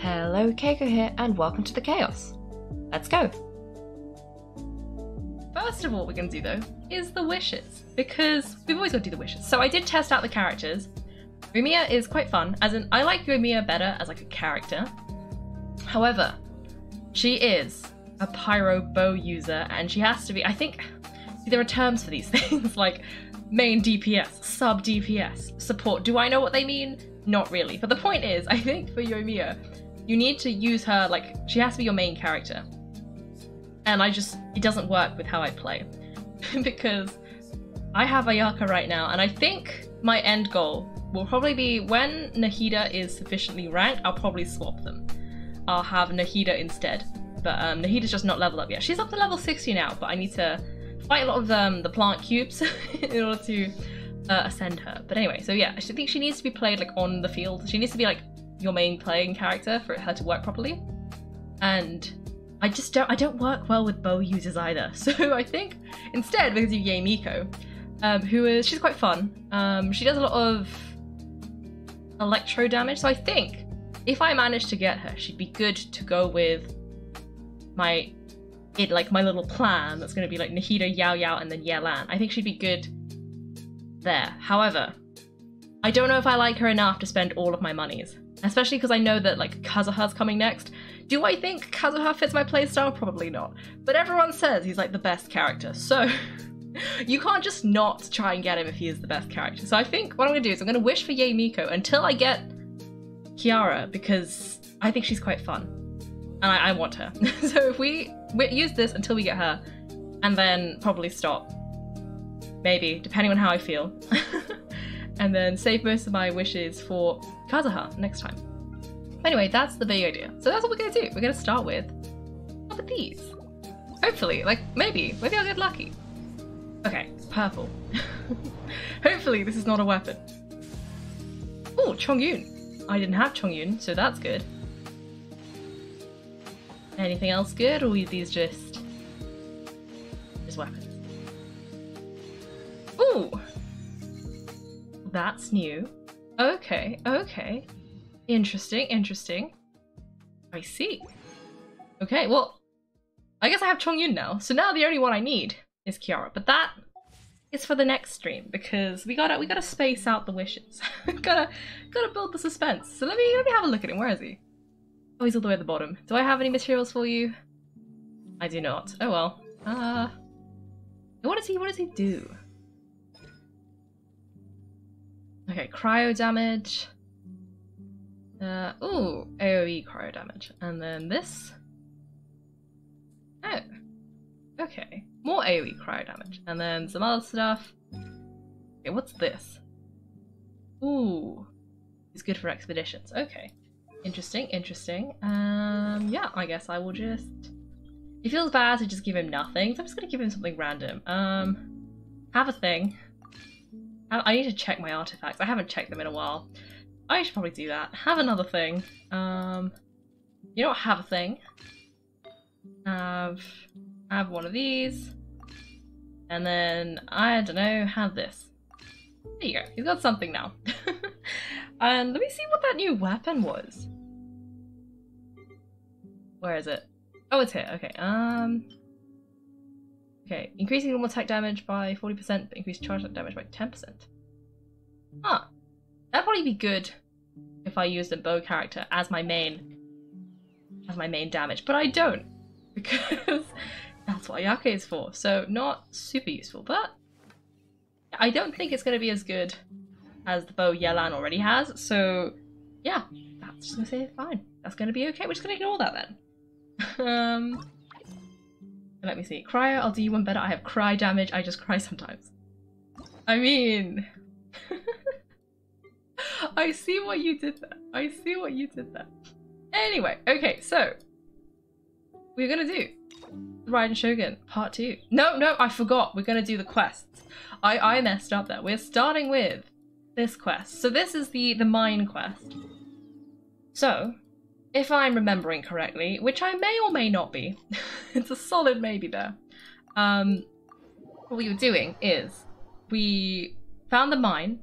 Hello, Kaiko here, and welcome to the Chaos. Let's go. First of all, we're going to do though is the wishes because we've always got to do the wishes. So I did test out the characters. Yoimiya is quite fun, as in I like Yoimiya better as like a character. However, she is a pyro bow user, and she has to be. I think see, there are terms for these things like main DPS, sub DPS, support. Do I know what they mean? Not really. But the point is, I think for Yoimiya, you need to use her like she has to be your main character. And I just it doesn't work with how I play. because I have Ayaka right now, and I think my end goal will probably be when Nahida is sufficiently ranked, I'll probably swap them. I'll have Nahida instead. But um, Nahida's just not leveled up yet. She's up to level 60 now, but I need to fight a lot of um, the plant cubes in order to uh, ascend her. But anyway, so yeah, I think she needs to be played like on the field. She needs to be like your main playing character for her to work properly. And I just don't I don't work well with bow users either. So I think instead we're gonna do Yae Miko, um, who is she's quite fun. Um, she does a lot of electro damage. So I think if I manage to get her, she'd be good to go with my it like my little plan that's gonna be like Nahida, Yaoyao, and then Yelan. I think she'd be good there. However, I don't know if I like her enough to spend all of my monies. Especially because I know that like Kazuha's coming next. Do I think Kazuha fits my playstyle? Probably not. But everyone says he's like the best character, so you can't just not try and get him if he is the best character. So I think what I'm gonna do is I'm gonna wish for Yae Miko until I get Kirara because I think she's quite fun. And I, I want her. so if we, we use this until we get her, and then probably stop. Maybe, depending on how I feel. and then save most of my wishes for Kazuha next time. Anyway, that's the big idea. So that's what we're gonna do. We're gonna start with these? Hopefully, like maybe, maybe I'll get lucky. Okay, purple. Hopefully this is not a weapon. Oh, Chongyun. I didn't have Chongyun, so that's good. Anything else good, or are these just just weapons? Ooh, that's new. Okay, okay. Interesting, interesting. I see. Okay, well, I guess I have Chongyun now. So now the only one I need is Kirara. But that is for the next stream because we gotta we gotta space out the wishes. gotta gotta build the suspense. So let me let me have a look at him. Where is he? Oh, he's all the way at the bottom. Do I have any materials for you? I do not. Oh well. Uh, what does he what does he do? Okay, cryo damage. Uh, ooh, AoE cryo damage. And then this. Oh. Okay. More AoE cryo damage. And then some other stuff. Okay, what's this? Ooh. It's good for expeditions. Okay. Interesting, interesting. Um, yeah, I guess I will just... It feels bad to just give him nothing, so I'm just gonna give him something random. Um, have a thing. I need to check my artifacts. I haven't checked them in a while. I should probably do that. Have another thing. Um, you don't have a thing. Have have one of these, and then I don't know. Have this. There you go. He's got something now. and let me see what that new weapon was. Where is it? Oh, it's here. Okay. Um. Okay, increasing normal attack damage by 40%, but increase charge attack damage by 10%. Huh. That'd probably be good if I used a bow character as my main as my main damage, but I don't because that's what Ayaka is for. So not super useful, but I don't think it's going to be as good as the bow Yelan already has. So yeah, that's just to say fine. That's going to be okay. We're just going to ignore that then. um, let me see. Cryo, I'll do you one better. I have cry damage. I just cry sometimes. I mean... I see what you did there. I see what you did there. Anyway, okay, so... We're gonna do Raiden Shogun part two. No, no, I forgot. We're gonna do the quests. I, I messed up there. We're starting with this quest. So this is the, the mine quest. So, if I'm remembering correctly, which I may or may not be, it's a solid maybe there. Um, what we were doing is we found the mine.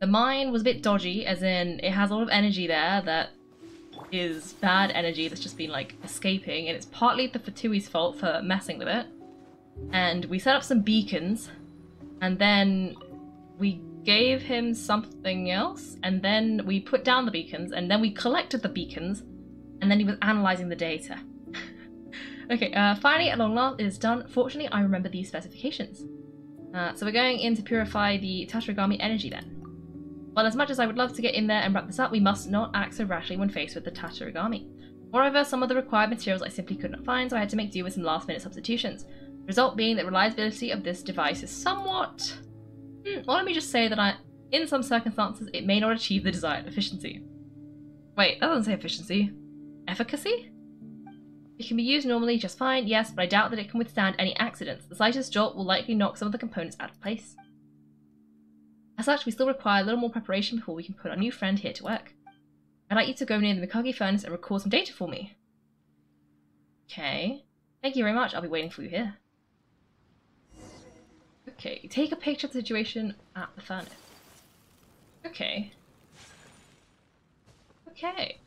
The mine was a bit dodgy, as in it has a lot of energy there that is bad energy that's just been like escaping, and it's partly the Fatui's fault for messing with it. And we set up some beacons, and then we gave him something else, and then we put down the beacons, and then we collected the beacons, and then he was analyzing the data. okay, uh, finally, at long last, it is done. Fortunately, I remember these specifications. Uh, so we're going in to purify the Tatarigami energy then. Well, as much as I would love to get in there and wrap this up, we must not act so rashly when faced with the Tatarigami. Moreover, some of the required materials I simply could not find, so I had to make do with some last minute substitutions. Result being that reliability of this device is somewhat... Hmm, well, let me just say that I, in some circumstances, it may not achieve the desired efficiency. Wait, that doesn't say efficiency. Efficacy? It can be used normally just fine, yes, but I doubt that it can withstand any accidents. The slightest jolt will likely knock some of the components out of place. As such, we still require a little more preparation before we can put our new friend here to work. I'd like you to go near the Mikage furnace and record some data for me. Okay. Thank you very much. I'll be waiting for you here. Okay, take a picture of the situation at the furnace. Okay. Okay.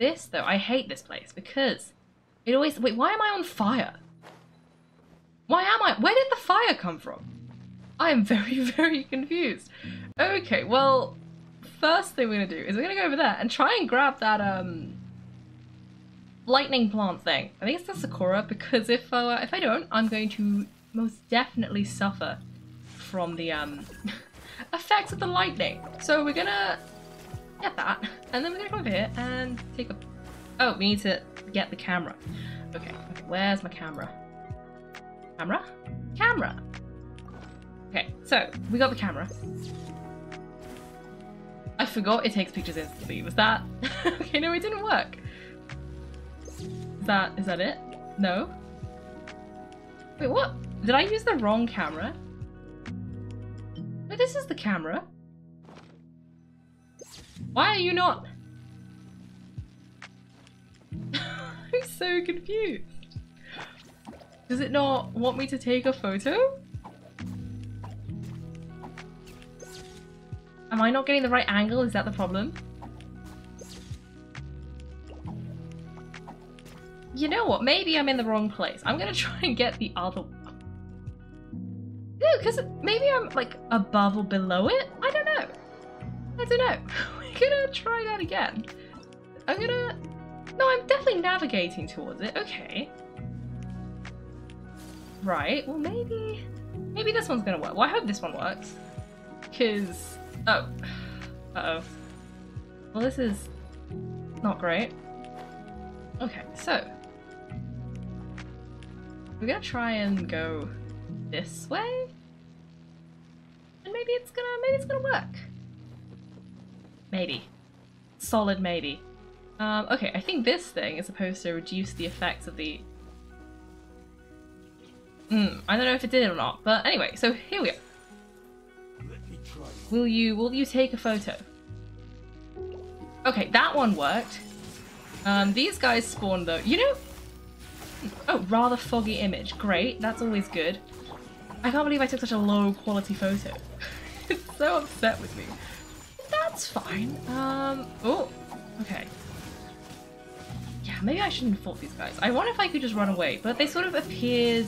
This, though, I hate this place because it always... Wait, why am I on fire? Why am I... Where did the fire come from? I am very, very confused. Okay, well, first thing we're gonna do is we're gonna go over there and try and grab that, um, lightning plant thing. I think it's the Sakura because if, uh, if I don't, I'm going to most definitely suffer from the, um, effects of the lightning. So we're gonna get that, and then we're gonna come over here and take a... Oh, we need to get the camera. Okay, okay, where's my camera? Camera? Camera! Okay, so we got the camera. I forgot it takes pictures instantly. Was that? okay, no, it didn't work. Is that is that it? No. Wait, what? Did I use the wrong camera? Wait, this is the camera. Why are you not? I'm so confused. Does it not want me to take a photo? Am I not getting the right angle? Is that the problem? You know what? Maybe I'm in the wrong place. I'm gonna try and get the other one. No, because maybe I'm like above or below it? I don't know. I don't know. Gonna try that again. I'm gonna... No, I'm definitely navigating towards it. Okay. Right, well maybe... Maybe this one's gonna work. Well, I hope this one works. Because Oh. Uh-oh. Well, this is not great. Okay, so. We're gonna try and go this way? And maybe it's gonna, maybe it's gonna work. Maybe. Solid maybe. Um, okay, I think this thing is supposed to reduce the effects of the... Hmm, I don't know if it did or not, but anyway, so here we are. Will you will you take a photo? Okay, that one worked. Um, these guys spawn though. You know. Oh, rather foggy image. Great, that's always good. I can't believe I took such a low quality photo. it's so upset with me. That's fine. Um. Oh. Okay. Yeah, maybe I shouldn't fault these guys. I wonder if I could just run away, but they sort of appeared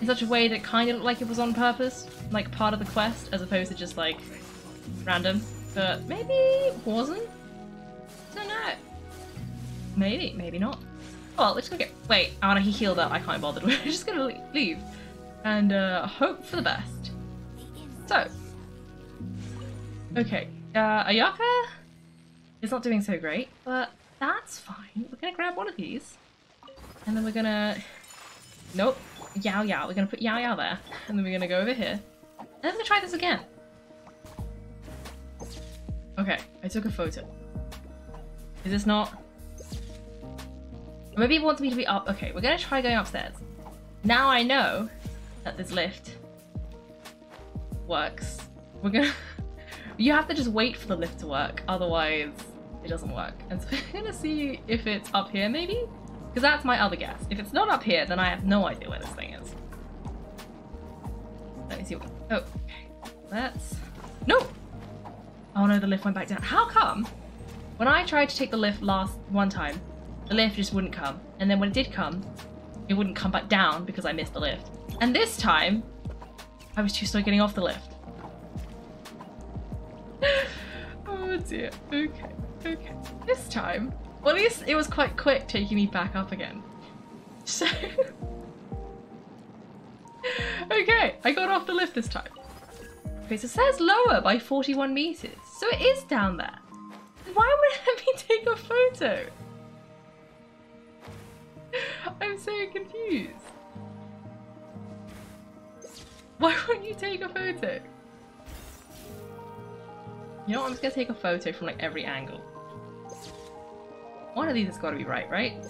in such a way that kind of looked like it was on purpose, like part of the quest, as opposed to just like random. But maybe it wasn't? Don't know. Maybe, maybe not. Oh, let's go get- wait, Anna, he healed up, I can't bother. We're just gonna leave. And uh, hope for the best. So. Okay, uh, Ayaka is not doing so great, but that's fine. We're gonna grab one of these. And then we're gonna... Nope. Yaoyao. We're gonna put Yaoyao there. And then we're gonna go over here. And then we're gonna try this again. Okay, I took a photo. Is this not... Maybe it wants me to be up. Okay, we're gonna try going upstairs. Now I know that this lift works. We're gonna... you have to just wait for the lift to work, otherwise it doesn't work. And so we're gonna see if it's up here maybe? Because that's my other guess. If it's not up here, then I have no idea where this thing is. Let me see what... Oh, okay. Let's... No! Oh no, the lift went back down. How come When I tried to take the lift last one time, the lift just wouldn't come. And then when it did come, it wouldn't come back down because I missed the lift. And this time, I was too slow getting off the lift. Dear. Okay. Okay. This time, well, at least it was quite quick taking me back up again. So. okay, I got off the lift this time. Okay, so it says lower by 41 meters. So it is down there. Why would it let me take a photo? I'm so confused. Why won't you take a photo? You know what, I'm just gonna take a photo from like every angle. One of these has got to be right, right?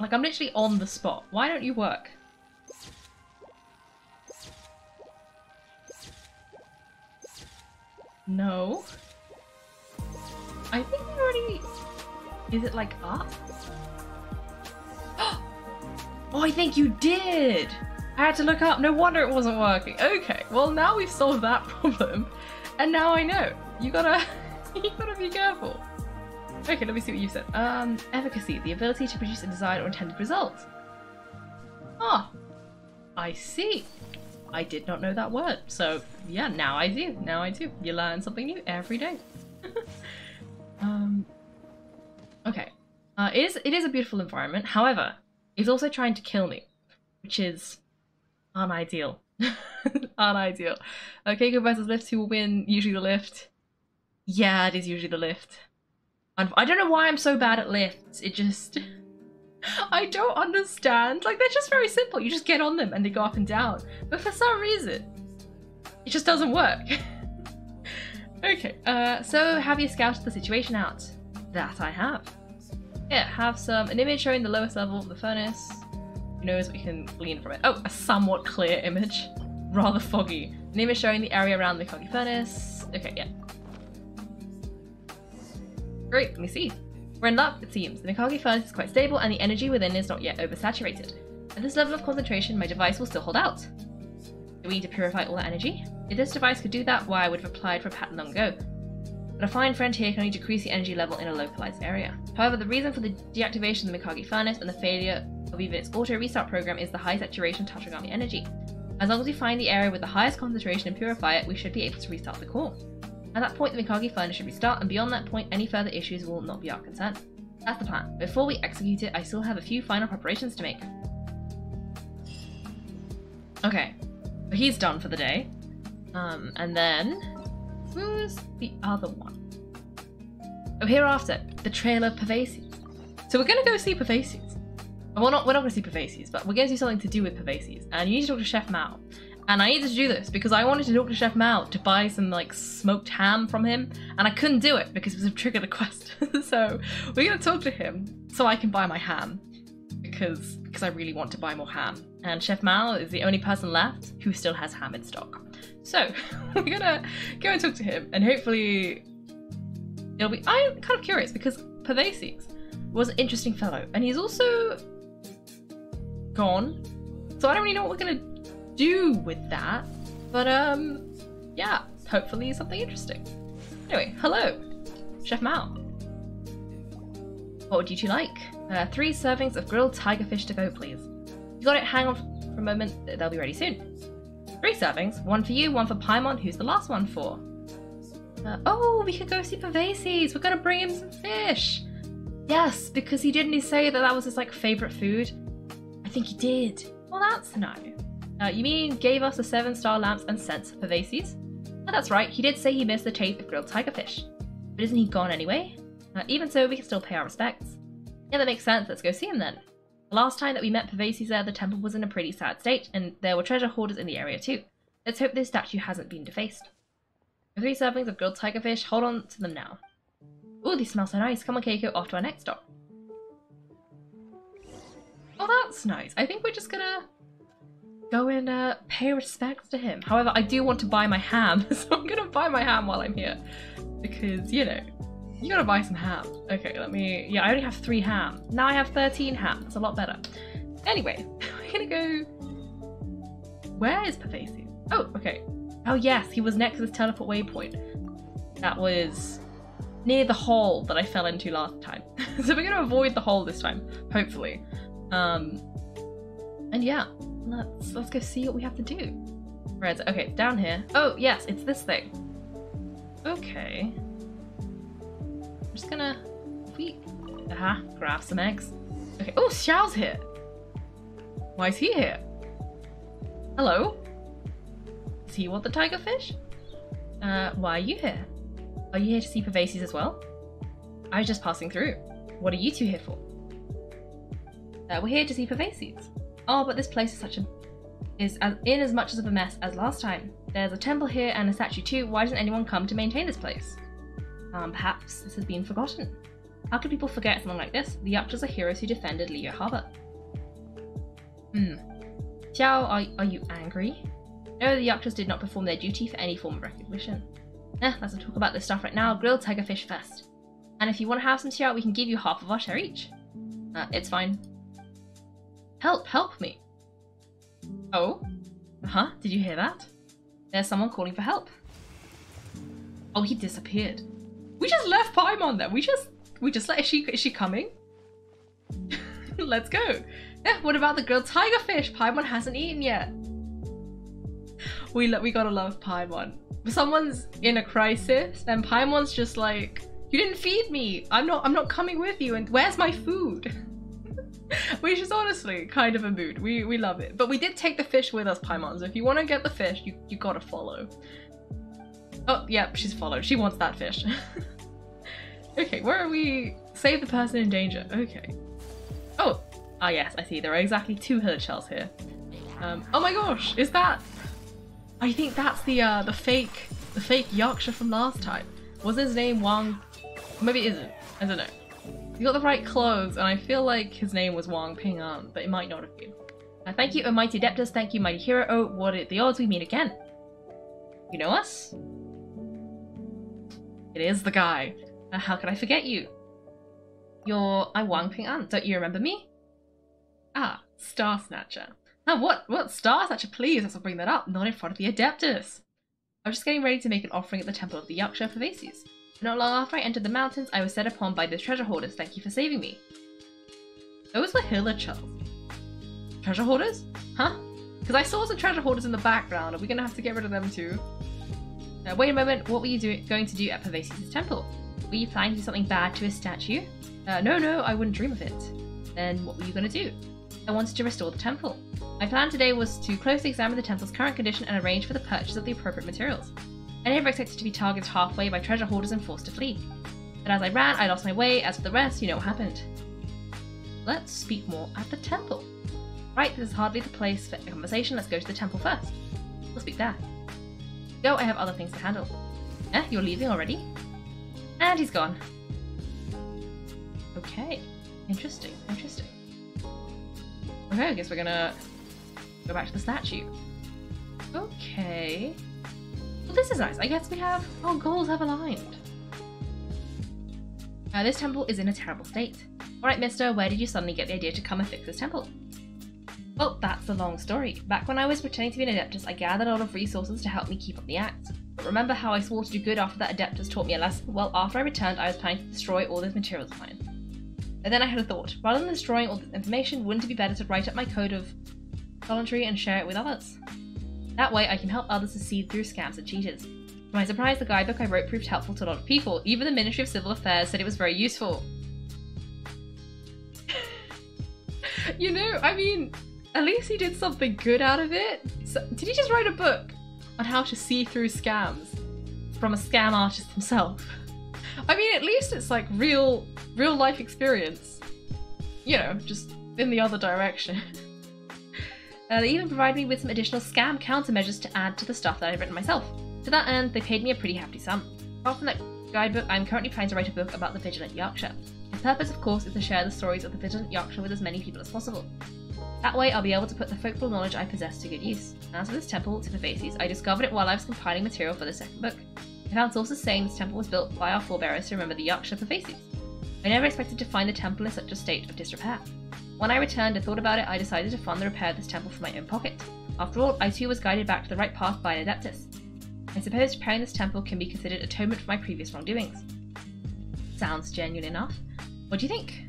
Like, I'm literally on the spot. Why don't you work? No. I think we already... Is it like up? oh, I think you did! I had to look up. No wonder it wasn't working. Okay, well now we've solved that problem. And now I know. You gotta... you gotta be careful. Okay, let me see what you said. Um, efficacy, the ability to produce a desired or intended result. Ah, I see. I did not know that word. So yeah, now I do. Now I do. You learn something new every day. um, okay. Uh, it is it is a beautiful environment. However, it's also trying to kill me, which is unideal. unideal. Okay, go versus lift. Who will win? Usually the lift. Yeah, it is usually the lift. I don't know why I'm so bad at lifts. It just. I don't understand. Like, they're just very simple. You just get on them and they go up and down. But for some reason, it just doesn't work. okay, uh, so have you scouted the situation out? That I have. Yeah, have some an image showing the lowest level of the furnace. Knows you can glean from it? Oh, a somewhat clear image. Rather foggy. An image showing the area around the Mikage furnace. Okay, yeah. Great, let me see. We're in luck, it seems. The Mikage furnace is quite stable and the energy within is not yet oversaturated. At this level of concentration, my device will still hold out. Do we need to purify all that energy? If this device could do that, why I would have applied for a patent long ago. But a fine friend here can only decrease the energy level in a localized area. However, the reason for the deactivation of the Mikage furnace and the failure of even its auto restart program is the high saturation Tatarigami energy. As long as we find the area with the highest concentration and purify it, we should be able to restart the core. At that point, the Mikage furnace should restart, and beyond that point, any further issues will not be our concern. That's the plan. Before we execute it, I still have a few final preparations to make. Okay, so he's done for the day. Um, and then, who's the other one? Oh, hereafter, the trailer Pervases. So we're gonna go see Pervases. Well, not, we're not gonna see Pervases, but we're gonna do something to do with Pervases. And you need to talk to Chef Mao. And I needed to do this because I wanted to talk to Chef Mao to buy some like smoked ham from him, and I couldn't do it because it was a triggered a quest. so we're gonna talk to him so I can buy my ham because because I really want to buy more ham. And Chef Mao is the only person left who still has ham in stock. So we're gonna go and talk to him, and hopefully it'll be. I'm kind of curious because Pervases was an interesting fellow, and he's also gone. So I don't really know what we're gonna do with that. But um, yeah, hopefully something interesting. Anyway, hello, Chef Mao. What would you two like? Uh, three servings of grilled tiger fish to go, please. You got it? Hang on for a moment. They'll be ready soon. Three servings. One for you, one for Paimon. Who's the last one for? Uh, oh, we could go see Pervases. We're gonna bring him some fish. Yes, because he didn't say that that was his like favorite food? I think he did. Well, that's nice. Uh, you mean gave us the seven star lamps and scents for? Oh, that's right, he did say he missed the taste of grilled tiger fish. But isn't he gone anyway? Uh, even so, we can still pay our respects. Yeah, that makes sense. Let's go see him then. The last time that we met Pervases there, the temple was in a pretty sad state, and there were treasure hoarders in the area too. Let's hope this statue hasn't been defaced. For three servings of grilled tiger fish, hold on to them now. Ooh, these smell so nice. Come on, Kaiko, off to our next stop. Oh, that's nice. I think we're just gonna go and uh, pay respects to him. However, I do want to buy my ham, so I'm gonna buy my ham while I'm here. Because, you know, you gotta buy some ham. Okay, let me... Yeah, I only have three ham. Now I have 13 ham. That's a lot better. Anyway, we're gonna go... Where is Pervases? Oh, okay. Oh yes, he was next to this teleport waypoint. That was near the hole that I fell into last time. so we're gonna avoid the hole this time, hopefully. Um, and yeah, let's let's go see what we have to do. Reds, okay, down here. Oh yes, it's this thing. Okay. I'm just gonna we aha, grab some eggs. Okay. Oh, Xiao's here. Why is he here? Hello? Does he want the tiger fish? Uh, why are you here? Are you here to see Pervases as well? I was just passing through. What are you two here for? Uh, we're here to see Pervases. Oh, but this place is such a is as, in as much of a mess as last time. There's a temple here and a statue too. Why doesn't anyone come to maintain this place? Um, perhaps this has been forgotten. How could people forget something like this? The Yakshas are heroes who defended Liyue Harbor. Hmm. Xiao, are, are you angry? No, the Yakshas did not perform their duty for any form of recognition. Eh, let's not talk about this stuff right now. Grilled tiger fish first. And if you want to have some Xiao, we can give you half of our share each. Uh, it's fine. Help, help me. Oh? Huh? Did you hear that? There's someone calling for help. Oh, he disappeared. We just left Paimon there. We just we just let is she is she coming? Let's go. Yeah, what about the grilled tiger fish? Paimon hasn't eaten yet. We we gotta love Paimon. Someone's in a crisis and Paimon's just like, you didn't feed me. I'm not I'm not coming with you and where's my food? Which is honestly kind of a mood. We we love it. But we did take the fish with us, Paimon, so if you want to get the fish, you, you gotta follow. Oh, yep, she's followed. She wants that fish. okay, where are we? Save the person in danger. Okay. Oh, ah yes, I see. There are exactly two herd shells here. Um, oh my gosh, is that... I think that's the uh, the fake the fake Yaksha from last time. Was his name Wang? Maybe it isn't. I don't know. He got the right clothes, and I feel like his name was Wang Ping'an, but it might not have been. Uh, thank you, O Mighty Adeptus. Thank you, Mighty Hero. Oh, what are the odds we meet again? You know us? It is the guy. Uh, how could I forget you? You're I Wang Ping'an. Don't you remember me? Ah, Star Snatcher. Now what? What Star Snatcher? Please, let's not bring that up. Not in front of the Adeptus. I was just getting ready to make an offering at the Temple of the Yaksha for Vases. Not long after I entered the mountains, I was set upon by those treasure hoarders. Thank you for saving me. Those were hillagers. Treasure hoarders? Huh? Because I saw some treasure hoarders in the background. Are we going to have to get rid of them too? Uh, wait a moment. What were you do going to do at Pervases' temple? Were you planning to do something bad to his statue? Uh, no, no, I wouldn't dream of it. Then what were you going to do? I wanted to restore the temple. My plan today was to closely examine the temple's current condition and arrange for the purchase of the appropriate materials. I never expected to be targeted halfway by treasure hoarders and forced to flee. But as I ran, I lost my way. As for the rest, you know what happened. Let's speak more at the temple. Right, this is hardly the place for a conversation. Let's go to the temple first. We'll speak there. Go, I have other things to handle. Eh, you're leaving already? And he's gone. Okay. Interesting, interesting. Okay, I guess we're gonna go back to the statue. Okay. Well, this is nice. I guess we have our goals have aligned. Uh, this temple is in a terrible state. Alright, mister, where did you suddenly get the idea to come and fix this temple? Well, that's a long story. Back when I was pretending to be an Adeptus, I gathered a lot of resources to help me keep up the act. Remember how I swore to do good after that Adeptus taught me a lesson? Well, after I returned, I was planning to destroy all those materials of mine. And then I had a thought. Rather than destroying all this information, wouldn't it be better to write up my code of voluntary and share it with others? That way, I can help others to see through scams and cheaters. To my surprise, the guidebook I wrote proved helpful to a lot of people. Even the Ministry of Civil Affairs said it was very useful. you know, I mean, at least he did something good out of it. So, did he just write a book on how to see through scams from a scam artist himself? I mean, at least it's like real, real life experience. You know, just in the other direction. Uh, they even provided me with some additional scam countermeasures to add to the stuff that I've written myself. To that end, they paid me a pretty hefty sum. Apart from that guidebook, I'm currently trying to write a book about the Vigilant Yaksha. The purpose, of course, is to share the stories of the Vigilant Yaksha with as many people as possible. That way, I'll be able to put the folklore knowledge I possess to good use. As for this temple, to the Vases, I discovered it while I was compiling material for the second book. I found sources saying this temple was built by our forebears to remember the Yaksha Pervases. I never expected to find the temple in such a state of disrepair. When I returned and thought about it, I decided to fund the repair of this temple from my own pocket. After all, I too was guided back to the right path by an Adeptus. I suppose repairing this temple can be considered atonement for my previous wrongdoings. Sounds genuine enough. What do you think?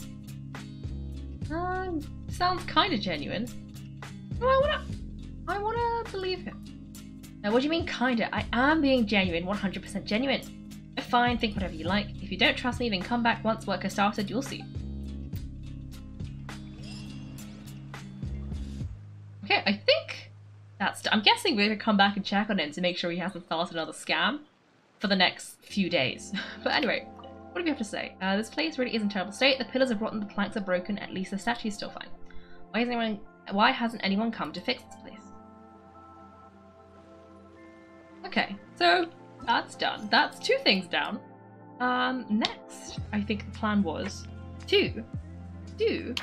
Um, sounds kind of genuine. I wanna, I wanna believe him. Now, what do you mean kinda? I am being genuine, 100% genuine. Fine, think whatever you like. If you don't trust me, then come back once work has started, you'll see. Okay, I think that's. I'm guessing we're gonna come back and check on him to make sure he hasn't started another scam for the next few days. but anyway, what do we have to say? Uh, this place really is in terrible state. The pillars are rotten, the planks are broken. At least the statue's still fine. Why hasn't anyone? Why hasn't anyone come to fix this place? Okay, so that's done. That's two things down. Um, next, I think the plan was to do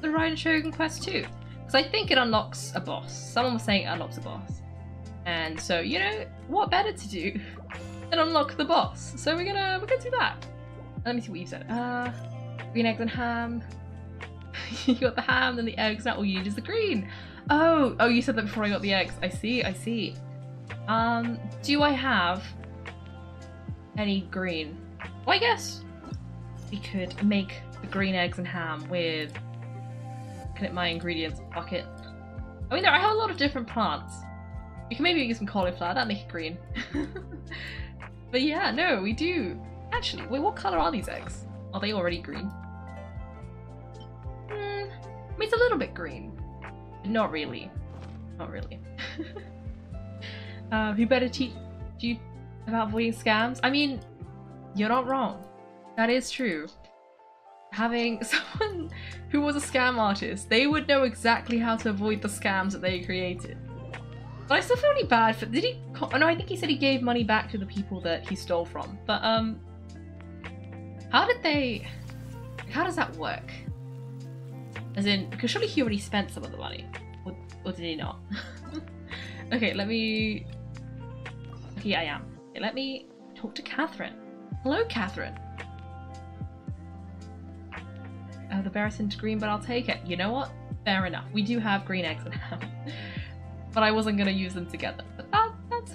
the Raiden Shogun Quest 2. Because I think it unlocks a boss. Someone was saying it unlocks a boss. And so, you know, what better to do than unlock the boss? So we're gonna we're gonna do that. Let me see what you said. Uh green eggs and ham. you got the ham, then the eggs, now all you need is the green. Oh, oh you said that before I got the eggs. I see, I see. Um, do I have any green? Well, I guess we could make the green eggs and ham with looking at my ingredients bucket. I mean, there I have a lot of different plants. We can maybe use some cauliflower, that'd make it green. but yeah, no, we do. Actually, wait, what color are these eggs? Are they already green? Little bit green. Not really. Not really. Uh, who better teach you about avoiding scams? I mean, you're not wrong. That is true. Having someone who was a scam artist, they would know exactly how to avoid the scams that they created. But I still feel really bad for. Did he? Oh no, I think he said he gave money back to the people that he stole from. But um, how did they? How does that work? As in, because surely he already spent some of the money, or, or did he not? okay, let me here I am. Okay, let me talk to Catherine. Hello, Catherine. Uh, the bear sent green, but I'll take it. You know what? Fair enough. We do have green eggs and ham. but I wasn't going to use them together. But that, that's.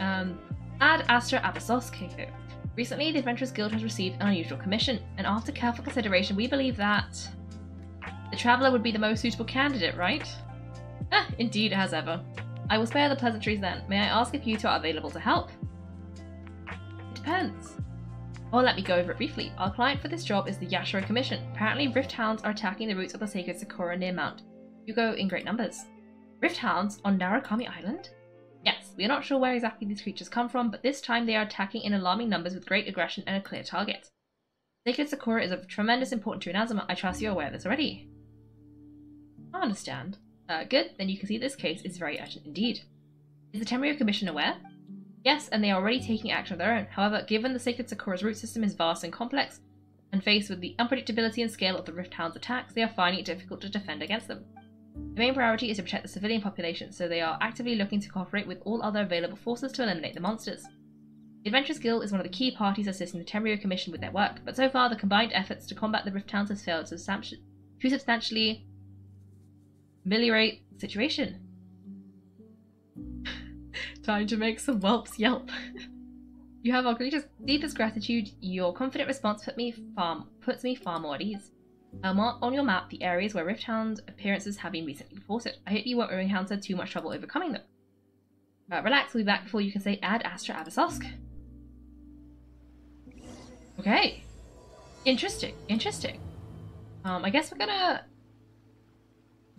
Um, Ad Astra Abyssosque Kaiko. Recently, the Adventurers Guild has received an unusual commission, and after careful consideration, we believe that the Traveller would be the most suitable candidate, right? Ah, indeed, as ever. I will spare the pleasantries then. May I ask if you two are available to help? It depends. Well, let me go over it briefly. Our client for this job is the Yashiro Commission. Apparently, Rift Hounds are attacking the roots of the sacred Sakura near Mount Yougou in great numbers. Rift Hounds on Narukami Island? Yes, we are not sure where exactly these creatures come from, but this time they are attacking in alarming numbers with great aggression and a clear target. Sacred Sakura is of tremendous importance to Inazuma. I trust you're aware of this already. Understand. Uh, good, then you can see this case is very urgent indeed. Is the Tenryou Commission aware? Yes, and they are already taking action of their own. However, given the Sacred Sakura's root system is vast and complex, and faced with the unpredictability and scale of the Rift Hound's attacks, they are finding it difficult to defend against them. The main priority is to protect the civilian population, so they are actively looking to cooperate with all other available forces to eliminate the monsters. The Adventurers Guild is one of the key parties assisting the Tenryou Commission with their work, but so far the combined efforts to combat the Rift Hounds has failed to substantially ameliorate situation. Time to make some whelps yelp. you have our greatest, deepest gratitude. Your confident response put me far, puts me far more at ease. I'll mark on your map the areas where Rift Hound appearances have been recently reported. I hope you won't encounter too much trouble overcoming them. Uh, relax, we'll be back before you can say Ad Astra Abyssosque. Okay. Interesting, interesting. Um, I guess we're gonna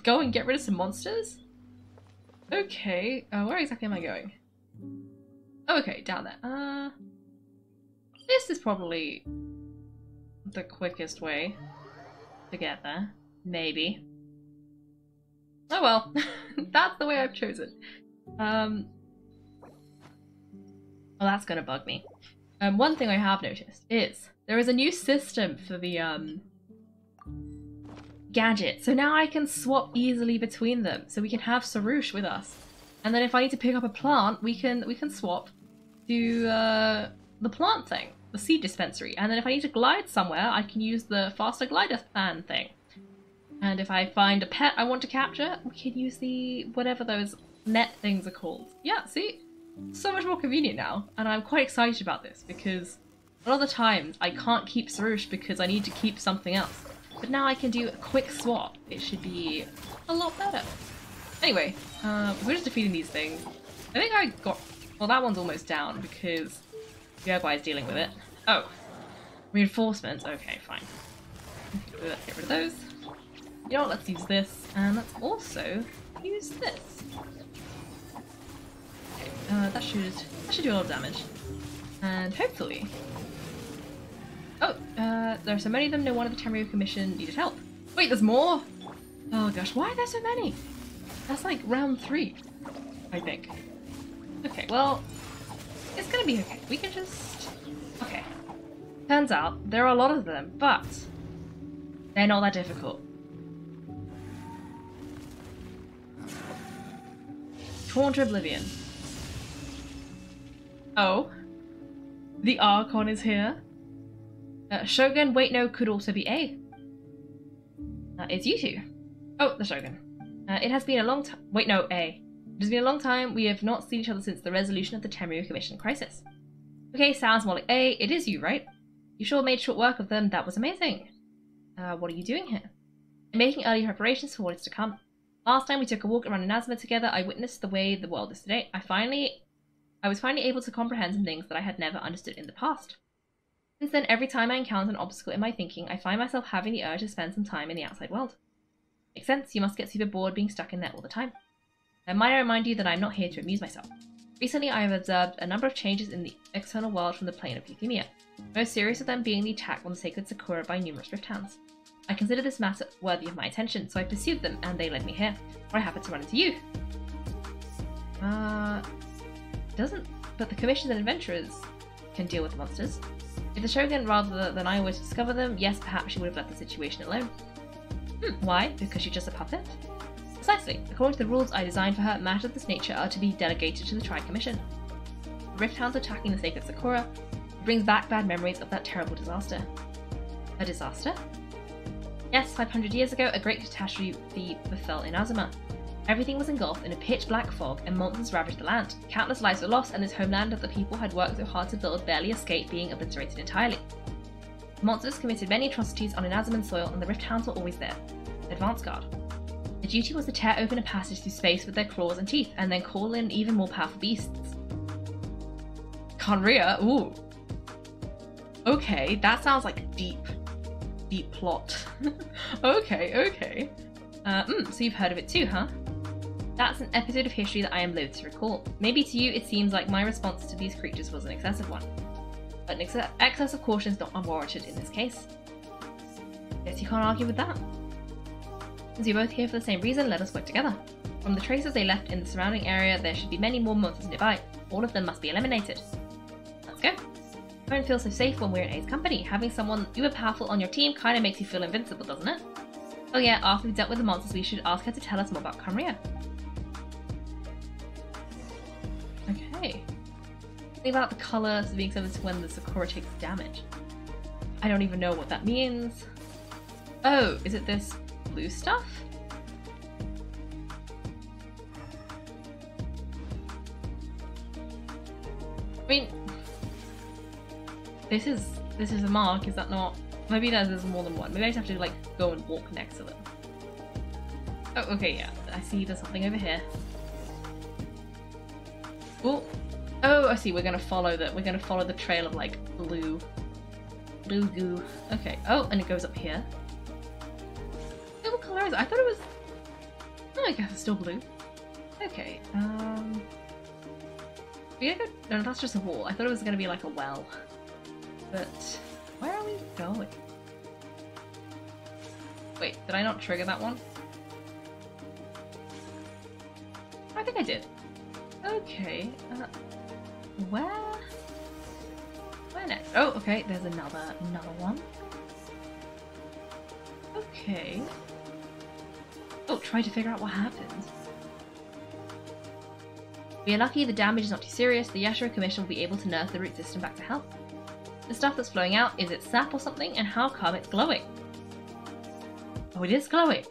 go and get rid of some monsters? Okay, uh, where exactly am I going? Oh, okay, down there. Uh, this is probably the quickest way to get there. Maybe. Oh well, that's the way I've chosen. Um, well, that's gonna bug me. Um, one thing I have noticed is there is a new system for the um gadget. So now I can swap easily between them. So we can have Sarouche with us. And then if I need to pick up a plant, we can we can swap to uh, the plant thing, the seed dispensary. And then if I need to glide somewhere, I can use the faster glider fan thing. And if I find a pet I want to capture, we can use the whatever those net things are called. Yeah, see? so much more convenient now, and I'm quite excited about this because a lot of the times I can't keep Sarouche because I need to keep something else. But now I can do a quick swap. It should be a lot better. Anyway, uh, we're just defeating these things. I think I got... Well, that one's almost down because the other guy's dealing with it. Oh. Reinforcements. Okay, fine. Let's get rid of those. You know what, let's use this. And let's also use this. Okay, uh, that should, that should do a lot of damage. And hopefully... Oh, uh, there are so many of them, no one of the Tenryou Commission needed help. Wait, there's more? Oh gosh, why are there so many? That's like round three, I think. Okay, well, it's gonna be okay. We can just... Okay. Turns out, there are a lot of them, but they're not that difficult. Torn to Oblivion. Oh. The Archon is here. Uh, Shogun, wait no, could also be Ei. Uh, it's you two. Oh, the Shogun. Uh, it has been a long time. Wait, no, Ei. It has been a long time. We have not seen each other since the resolution of the Tenryou Commission crisis. Okay, sounds more like Ei. It is you, right? You sure made short work of them. That was amazing. Uh, what are you doing here? I'm making early preparations for what is to come. Last time we took a walk around Inazuma together, I witnessed the way the world is today. I finally, I was finally able to comprehend some things that I had never understood in the past. Since then, every time I encounter an obstacle in my thinking, I find myself having the urge to spend some time in the outside world. Makes sense, you must get super bored being stuck in there all the time. Now, might I remind you that I'm not here to amuse myself. Recently, I have observed a number of changes in the external world from the plane of Euthymia, most serious of them being the attack on the sacred Sakura by numerous rift hounds. I consider this matter worthy of my attention, so I pursued them, and they led me here, where I happened to run into you. Uh, doesn't, but the commissions and adventurers can deal with monsters. If the Shogun, rather than I, were to discover them, yes, perhaps she would have left the situation alone. Hmm, why? Because she's just a puppet? Precisely. According to the rules I designed for her, matters of this nature are to be delegated to the Tri Commission. The Rift Hounds attacking the sacred Sakura brings back bad memories of that terrible disaster. A disaster? Yes, 500 years ago, a great catastrophe befell Inazuma. Everything was engulfed in a pitch black fog, and monsters ravaged the land. Countless lives were lost, and this homeland that the people had worked so hard to build barely escaped being obliterated entirely. Monsters committed many atrocities on Inazuman soil, and the Rift Hounds were always there. Advance Guard. Their duty was to tear open a passage through space with their claws and teeth, and then call in even more powerful beasts. Khaenri'ah? Ooh. Okay, that sounds like deep, deep plot. okay, okay. Uh, mm, so you've heard of it too, huh? That's an episode of history that I am loath to recall. Maybe to you it seems like my response to these creatures was an excessive one. But an ex excess of caution is not unwarranted in this case. Guess you can't argue with that. Since you're both here for the same reason, let us work together. From the traces they left in the surrounding area, there should be many more monsters nearby. All of them must be eliminated. Let's go. I don't feel so safe when we're in Ei's company. Having someone uber powerful on your team kind of makes you feel invincible, doesn't it? Oh yeah, after we've dealt with the monsters, we should ask her to tell us more about Khaenri'ah. Think about the colour being to when the Sakura takes damage. I don't even know what that means. Oh, is it this blue stuff? I mean, this is this is a mark, is that not? Maybe there's more than one. Maybe I just have to like go and walk next to them. Oh, okay, yeah. I see there's something over here. Oh, oh, I see. We're gonna follow the we're gonna follow the trail of like blue, blue goo. Okay. Oh, and it goes up here. What color is it? I thought it was. Oh, I guess it's still blue. Okay. Um. We go. No, that's just a wall. I thought it was gonna be like a well. But where are we going? Wait, did I not trigger that one? I think I did. Okay. Uh, where? Where next? Oh, okay. There's another another one. Okay. Oh, try to figure out what happened. We are lucky the damage is not too serious. The Yashiro Commission will be able to nurse the root system back to health. The stuff that's flowing out, is it sap or something? And how come it's glowing? Oh, it is glowing.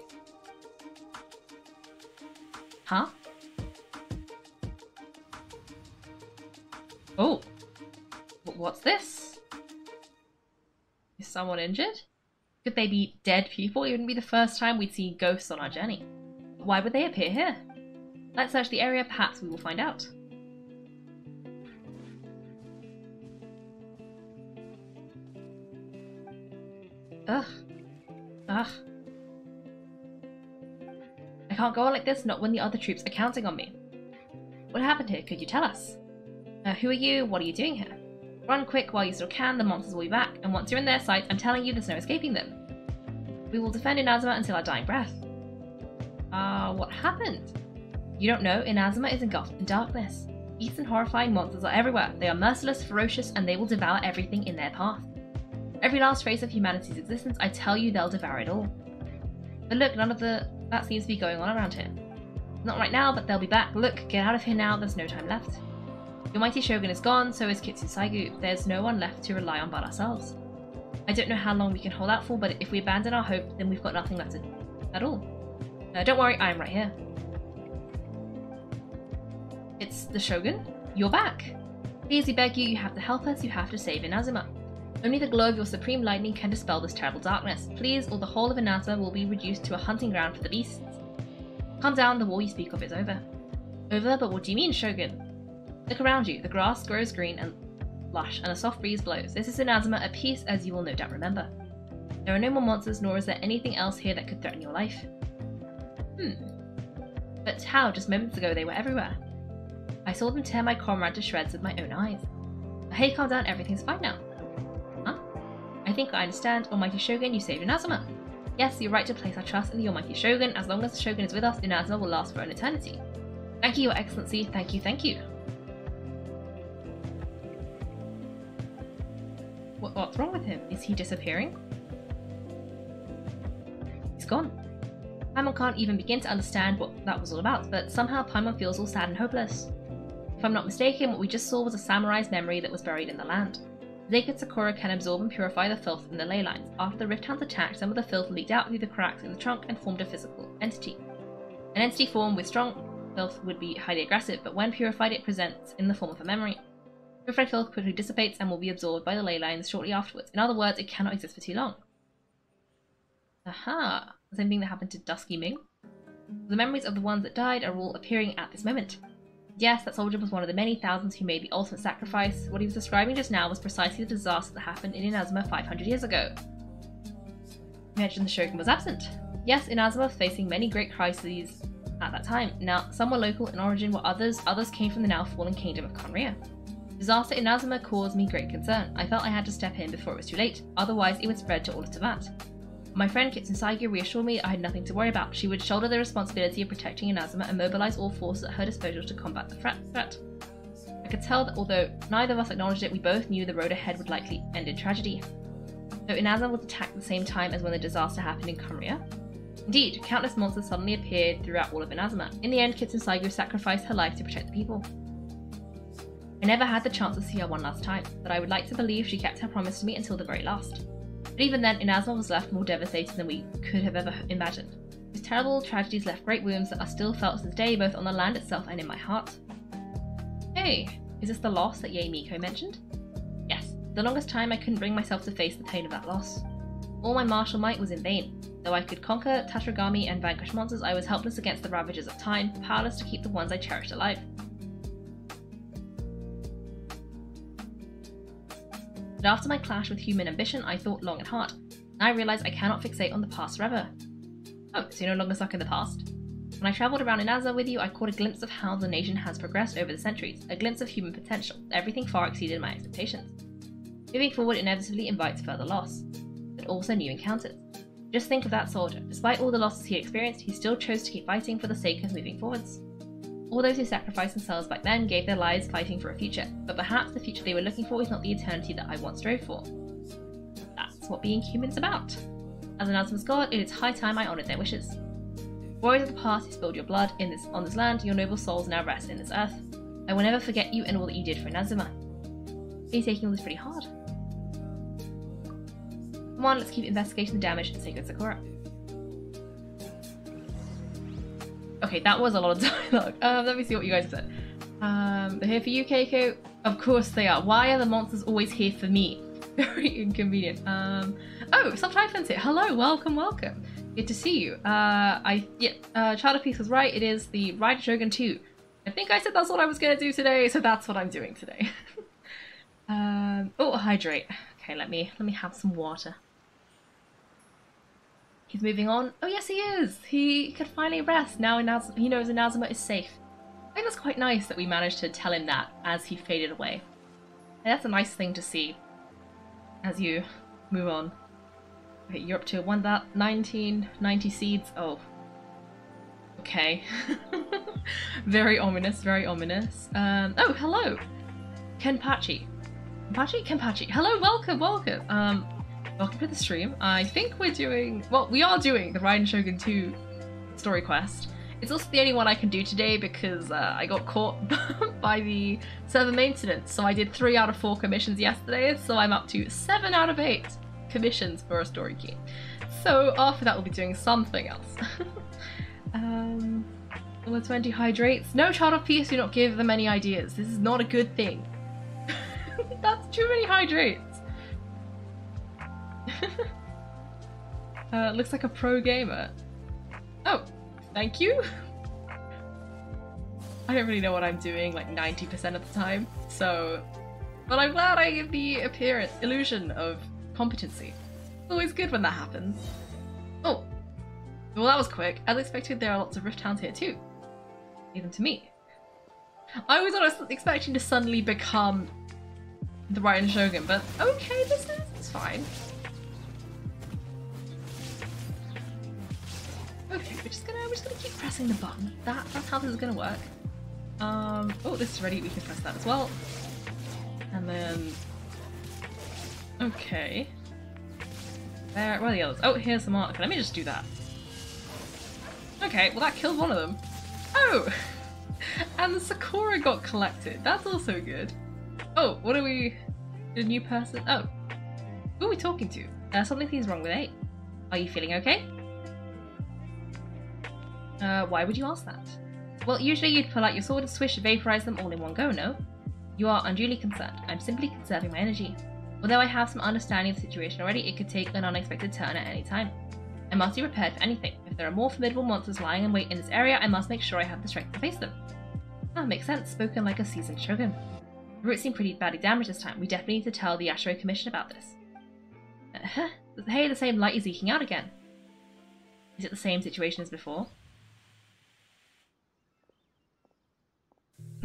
Huh? Oh. What's this? Is someone injured? Could they be dead people? It wouldn't be the first time we'd see ghosts on our journey. Why would they appear here? Let's search the area, perhaps we will find out. Ugh. Ugh. I can't go on like this, not when the other troops are counting on me. What happened here? Could you tell us? Uh, who are you? What are you doing here? Run quick while you still can, the monsters will be back, and once you're in their sight, I'm telling you there's no escaping them. We will defend Inazuma until our dying breath. Ah, uh, what happened? You don't know, Inazuma is engulfed in darkness. Beasts and horrifying monsters are everywhere. They are merciless, ferocious, and they will devour everything in their path. Every last trace of humanity's existence, I tell you they'll devour it all. But look, none of the that seems to be going on around here. Not right now, but they'll be back. Look, get out of here now, there's no time left. Your mighty shogun is gone, so is Kitsune Saiguu. There's no one left to rely on but ourselves. I don't know how long we can hold out for, but if we abandon our hope, then we've got nothing left at all. Uh, don't worry, I'm right here. It's the Shogun? You're back! Please, we beg you, you have to help us, you have to save Inazuma. Only the glow of your supreme lightning can dispel this terrible darkness. Please, or the whole of Inazuma will be reduced to a hunting ground for the beasts. Calm down, the war you speak of is over. Over? But what do you mean, Shogun? Look around you. The grass grows green and lush, and a soft breeze blows. This is Inazuma a peace, as you will no doubt remember. There are no more monsters, nor is there anything else here that could threaten your life. Hmm. But how? Just moments ago they were everywhere. I saw them tear my comrade to shreds with my own eyes. But hey, calm down, everything's fine now. Huh? I think I understand. Almighty Shogun, you saved Inazuma. Yes, you're right to place our trust in the Almighty Shogun. As long as the Shogun is with us, Inazuma will last for an eternity. Thank you, Your Excellency. Thank you, thank you. What, what's wrong with him? Is he disappearing? He's gone. Paimon can't even begin to understand what that was all about, but somehow Paimon feels all sad and hopeless. If I'm not mistaken, what we just saw was a samurai's memory that was buried in the land. Sacred Sakura can absorb and purify the filth in the ley lines. After the Rift Hounds attacked, some of the filth leaked out through the cracks in the trunk and formed a physical entity. An entity formed with strong filth would be highly aggressive, but when purified it presents in the form of a memory. Purified filth quickly dissipates and will be absorbed by the ley lines shortly afterwards. In other words, it cannot exist for too long. Aha! The same thing that happened to Dusky Ming. The memories of the ones that died are all appearing at this moment. Yes, that soldier was one of the many thousands who made the ultimate sacrifice. What he was describing just now was precisely the disaster that happened in Inazuma 500 years ago. Mentioned the Shogun was absent. Yes, Inazuma was facing many great crises at that time. Now, some were local in origin, while others others came from the now fallen kingdom of Khaenri'ah. Disaster in Inazuma caused me great concern. I felt I had to step in before it was too late, otherwise it would spread to all of Teyvat. My friend Kitsune Saiguu reassured me I had nothing to worry about. She would shoulder the responsibility of protecting Inazuma and mobilize all forces at her disposal to combat the threat. I could tell that although neither of us acknowledged it, we both knew the road ahead would likely end in tragedy. So Inazuma was attacked at the same time as when the disaster happened in Khaenri'ah. Indeed, countless monsters suddenly appeared throughout all of Inazuma. In the end, Kitsune Saiguu sacrificed her life to protect the people. I never had the chance to see her one last time, but I would like to believe she kept her promise to me until the very last. But even then, Inazuma was left more devastated than we could have ever imagined. These terrible tragedies left great wounds that are still felt to this day, both on the land itself and in my heart. Hey, is this the loss that Yae Miko mentioned? Yes, the longest time I couldn't bring myself to face the pain of that loss. All my martial might was in vain. Though I could conquer Tatarigami and vanquish monsters, I was helpless against the ravages of time, powerless to keep the ones I cherished alive. But after my clash with human ambition, I thought long and hard. I realised I cannot fixate on the past forever. Oh, so you're no longer stuck in the past? When I travelled around Inaza with you, I caught a glimpse of how the nation has progressed over the centuries, a glimpse of human potential. Everything far exceeded my expectations. Moving forward inevitably invites further loss, but also new encounters. Just think of that soldier. Despite all the losses he experienced, he still chose to keep fighting for the sake of moving forwards. All those who sacrificed themselves back then gave their lives fighting for a future, but perhaps the future they were looking for is not the eternity that I once strove for. That's what being human is about. As Inazuma's god, it is high time I honoured their wishes. Warriors of the past who spilled your blood in this on this land, your noble souls now rest in this earth. I will never forget you and all that you did for Inazuma. Are you taking all this pretty hard? Come on, let's keep investigating the damage to Sacred Sakura. Okay, that was a lot of dialogue. Um, let me see what you guys said. Um, they're here for you, Kaiko. Of course they are. Why are the monsters always here for me? Very inconvenient. Um, oh, Typhon's here. Hello, welcome, welcome. Good to see you. Uh, I, yeah, uh, Child of Peace was right. It is the Raiden Shogun 2. I think I said that's what I was gonna do today, so that's what I'm doing today. um, oh, hydrate. Okay, let me, let me have some water. He's moving on. Oh yes, he is. He could finally rest. Now Inaz he knows Inazuma is safe. I think that's quite nice that we managed to tell him that as he faded away. And that's a nice thing to see as you move on. Okay, you're up to 1990 seeds. Oh. Okay. very ominous, very ominous. Um, oh, hello! Kenpachi. Kenpachi? Kenpachi. Hello, welcome, welcome. Um, welcome to the stream. I think we're doing, well, we are doing the Raiden Shogun 2 story quest. It's also the only one I can do today because uh, I got caught by the server maintenance. So I did three out of four commissions yesterday, so I'm up to seven out of eight commissions for a story key. So after that, we'll be doing something else. um, level 20 hydrates. No child of peace, do not give them any ideas. This is not a good thing. That's too many hydrates. uh, looks like a pro gamer. Oh, Thank you? I don't really know what I'm doing like 90% of the time, so... But I'm glad I give the appearance, illusion of competency. It's always good when that happens. Oh. Well, that was quick. As expected, there are lots of Rift Hounds here too. Even to me. I was not expecting to suddenly become the Raiden Shogun, but okay, this is fine. Just gonna we're just gonna keep pressing the button. That that's how this is gonna work. Um oh this is ready, we can press that as well. And then Okay. Where, where are the others? Oh, here's some more. Let me just do that. Okay, well that killed one of them. Oh! and the Sakura got collected. That's also good. Oh, what are we... A new person? Oh. Who are we talking to? Uh, something wrong with Ei. Are you feeling okay? Uh, why would you ask that? Well, usually you'd pull out your sword and swish and vaporize them all in one go, no? You are unduly concerned. I'm simply conserving my energy. Although I have some understanding of the situation already, it could take an unexpected turn at any time. I must be prepared for anything. If there are more formidable monsters lying in wait in this area, I must make sure I have the strength to face them. That makes sense. Spoken like a seasoned shogun. The roots seem pretty badly damaged this time. We definitely need to tell the Yashiro Commission about this. Uh -huh. Hey, the same light is eking out again. Is it the same situation as before?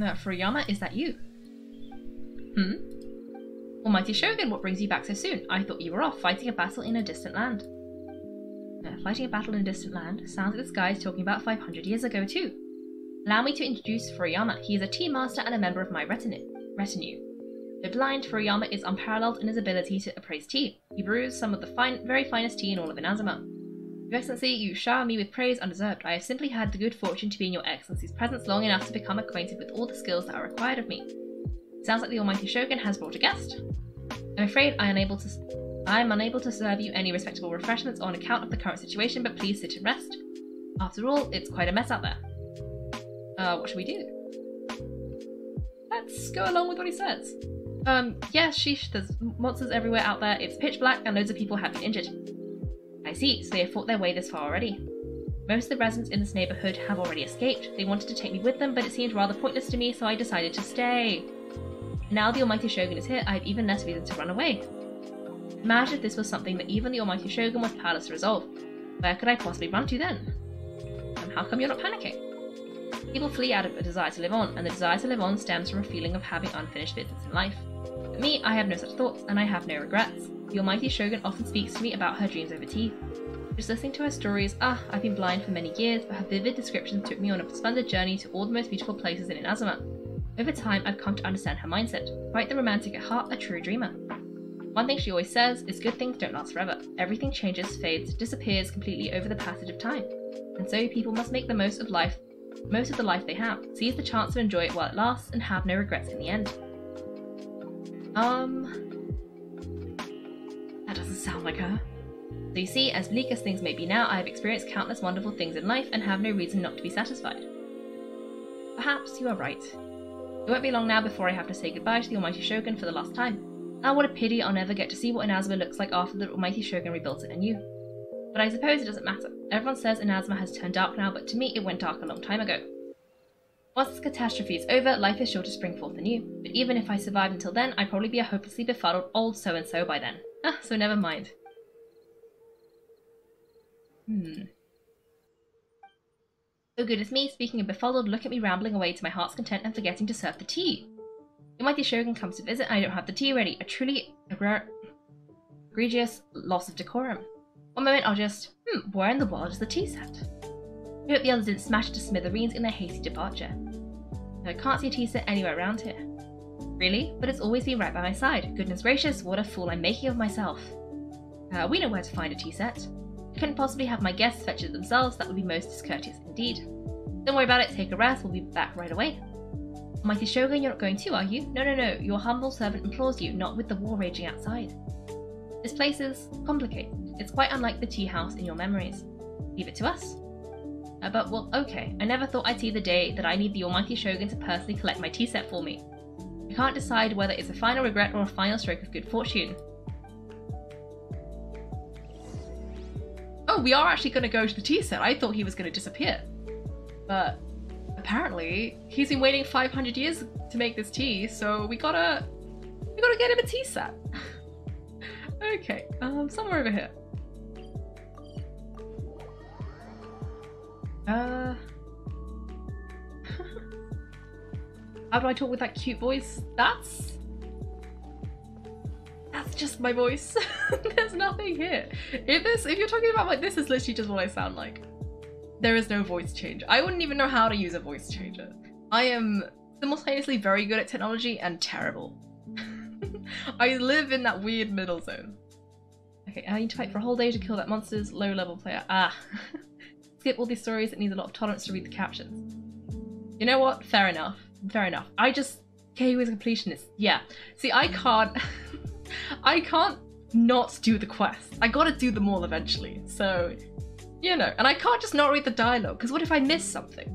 Uh, Furuyama, is that you? Hmm? Almighty Shogun, what brings you back so soon? I thought you were off, fighting a battle in a distant land. Uh, fighting a battle in a distant land? Sounds like this guy is talking about 500 years ago too. Allow me to introduce Furuyama. He is a tea master and a member of my retinue. retinue. Though blind, Furuyama is unparalleled in his ability to appraise tea. He brews some of the fine, very finest tea in all of Inazuma. Your Excellency, you shower me with praise undeserved. I have simply had the good fortune to be in your Excellency's presence long enough to become acquainted with all the skills that are required of me. sounds like the Almighty Shogun has brought a guest. I'm afraid I am unable to I am unable to serve you any respectable refreshments on account of the current situation, but please sit and rest. After all, it's quite a mess out there. Uh, what should we do? Let's go along with what he says. Um, yes, sheesh, there's monsters everywhere out there, it's pitch black, and loads of people have been injured. I see, so they have fought their way this far already. Most of the residents in this neighbourhood have already escaped. They wanted to take me with them, but it seemed rather pointless to me, so I decided to stay. Now the Almighty Shogun is here, I have even less reason to run away. Imagine if this was something that even the Almighty Shogun was powerless to resolve. Where could I possibly run to then? And how come you're not panicking? People flee out of a desire to live on, and the desire to live on stems from a feeling of having unfinished business in life. Me, I have no such thoughts, and I have no regrets. The Almighty Shogun often speaks to me about her dreams over tea. Just listening to her stories, ah, I've been blind for many years, but her vivid descriptions took me on a splendid journey to all the most beautiful places in Inazuma. Over time, I've come to understand her mindset. Quite the romantic at heart, a true dreamer. One thing she always says is good things don't last forever. Everything changes, fades, disappears completely over the passage of time. And so people must make the most of life, most of the life they have, seize the chance to enjoy it while it lasts, and have no regrets in the end. Um, that doesn't sound like her. So you see, as bleak as things may be now, I have experienced countless wonderful things in life and have no reason not to be satisfied. Perhaps you are right. It won't be long now before I have to say goodbye to the Almighty Shogun for the last time. Ah, what a pity I'll never get to see what Inazuma looks like after the Almighty Shogun rebuilt it anew. But I suppose it doesn't matter. Everyone says Inazuma has turned dark now, but to me it went dark a long time ago. Once this catastrophe is over, life is sure to spring forth anew. But even if I survive until then, I'd probably be a hopelessly befuddled old so-and-so by then. Ah, so never mind. Hmm. Oh goodness me, speaking of befuddled, look at me rambling away to my heart's content and forgetting to serve the tea. The mighty Shogun comes to visit and I don't have the tea ready. A truly egregious loss of decorum. One moment I'll just, hmm, where in the world is the tea set? I hope the others didn't smash to smithereens in their hasty departure. I can't see a tea set anywhere around here. Really? But it's always been right by my side. Goodness gracious, what a fool I'm making of myself. Uh, we know where to find a tea set. I couldn't possibly have my guests fetch it themselves, that would be most discourteous indeed. Don't worry about it, take a rest, we'll be back right away. Mighty Shogun, you're not going too, are you? No, no, no, your humble servant implores you, not with the war raging outside. This place is complicated. It's quite unlike the tea house in your memories. Leave it to us. Uh, but, well, okay, I never thought I'd see the day that I need the almighty Shogun to personally collect my tea set for me. I can't decide whether it's a final regret or a final stroke of good fortune. oh, we are actually going to go to the tea set. I thought he was going to disappear. But apparently, he's been waiting 500 years to make this tea, so we gotta, we gotta get him a tea set. okay, um, somewhere over here. Uh... How do I talk with that cute voice? That's that's just my voice. There's nothing here. If this, if you're talking about like this is literally just what I sound like. There is no voice change. I wouldn't even know how to use a voice changer. I am simultaneously very good at technology and terrible. I live in that weird middle zone. Okay, I need to fight for a whole day to kill that monster's low level player. Ah. Skip all these stories that needs a lot of tolerance to read the captions. You know what? Fair enough. Fair enough. I just is a completionist. Yeah. See, I can't I can't not do the quest. I gotta do them all eventually. So, you know, and I can't just not read the dialogue, because what if I miss something?